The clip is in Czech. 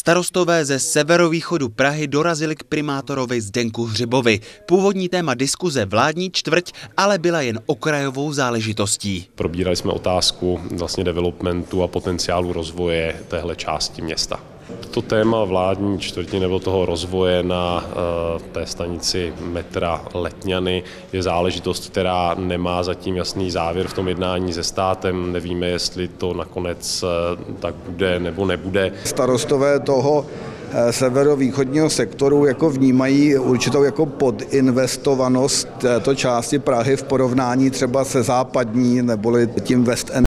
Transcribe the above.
Starostové ze severovýchodu Prahy dorazili k primátorovi Zdenku Hřibovi. Původní téma diskuze vládní čtvrť ale byla jen okrajovou záležitostí. Probírali jsme otázku vlastně developmentu a potenciálu rozvoje téhle části města. To téma vládní čtvrtiny nebo toho rozvoje na uh, té stanici metra Letňany je záležitost, která nemá zatím jasný závěr v tom jednání se státem. Nevíme, jestli to nakonec uh, tak bude nebo nebude. Starostové toho severovýchodního sektoru jako vnímají určitou jako podinvestovanost této části Prahy v porovnání třeba se západní neboli tím West End.